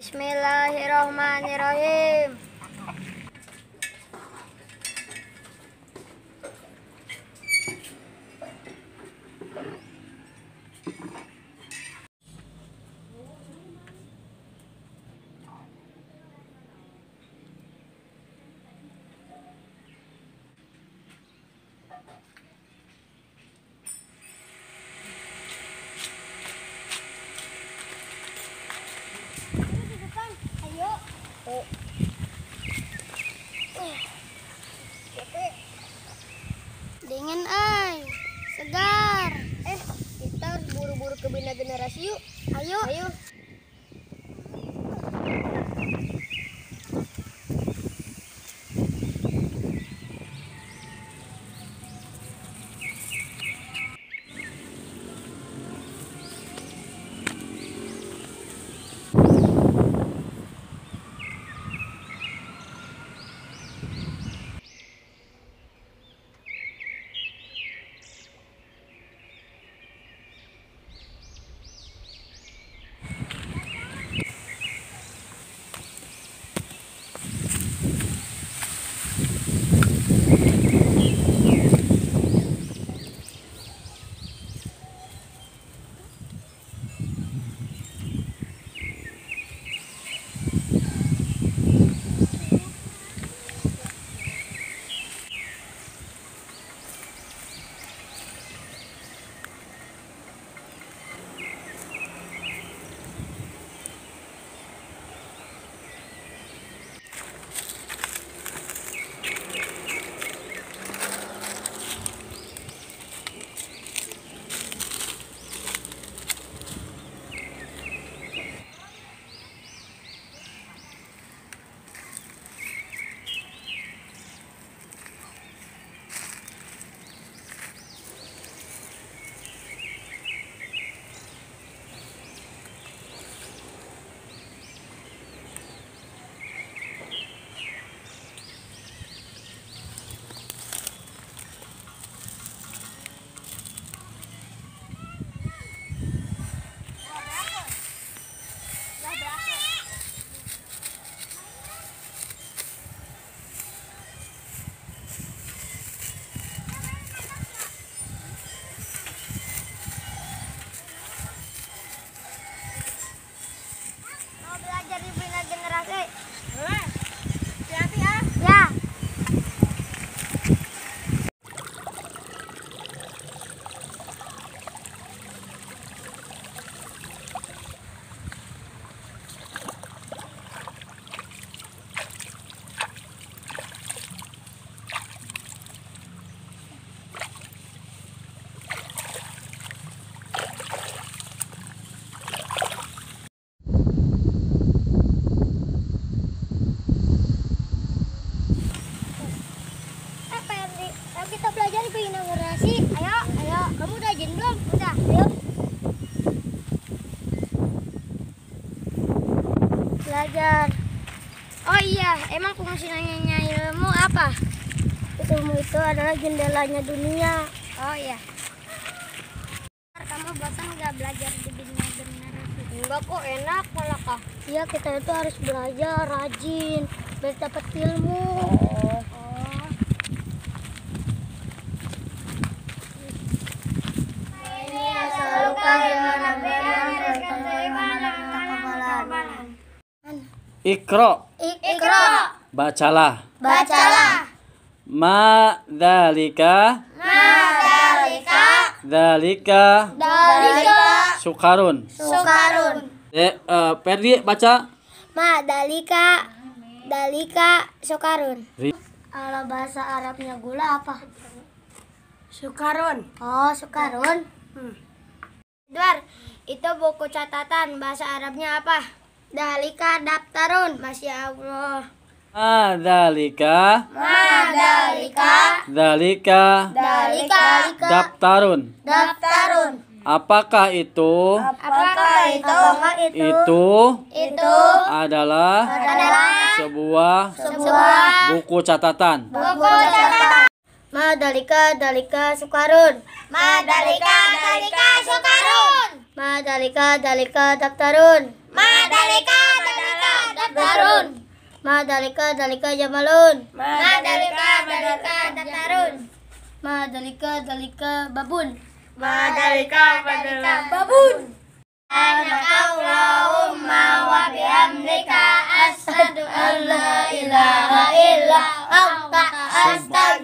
Bismillahirrahmanirrahim. Dingin ay, segar. Eh, kita harus buru-buru ke bina generasi yuk. Ayo. Ayo. Kita bina generasi. Ayo, ayo. Kamu udah izin belum? Udah, ayo. Belajar. Oh iya, emang fungsinya ilmu apa? Ilmu itu adalah jendelanya dunia. Oh iya. Kamu bosan nggak belajar di bina generasi? Enggak kok, enak malah kak. Iya, kita itu harus belajar rajin, biar dapat ilmu. Ikro, Ikra, bacalah. bacalah. Ma dalika, Madalika, dalika dalika, sukarun. sukarun. Eh, eh, Perdi baca. Madalika, dalika, sukarun. Ri- Kalau bahasa Arabnya gula apa? Sukarun. Oh, sukarun. Hmm. Edward, itu buku catatan bahasa Arabnya apa? Dalika daftarun. Masya Allah. Ma dalika, Madalika, dalika dalika, daftarun. daftarun. Apakah itu? Apakah itu? Itu Itu adalah adalah sebuah sebuah buku catatan. buku catatan. Madalika dalika sukarun. Madalika dalika sukarun. Madalika dalika daftarun. Madalika Madalika datarun. Madalika Madalika, Jamalun Madalika Madalika datarun. Madalika Madalika, Babun Madalika Madalika Babun Anakallahumma wa bihamdika asyhadu an la ilaha illa anta astaghfiruka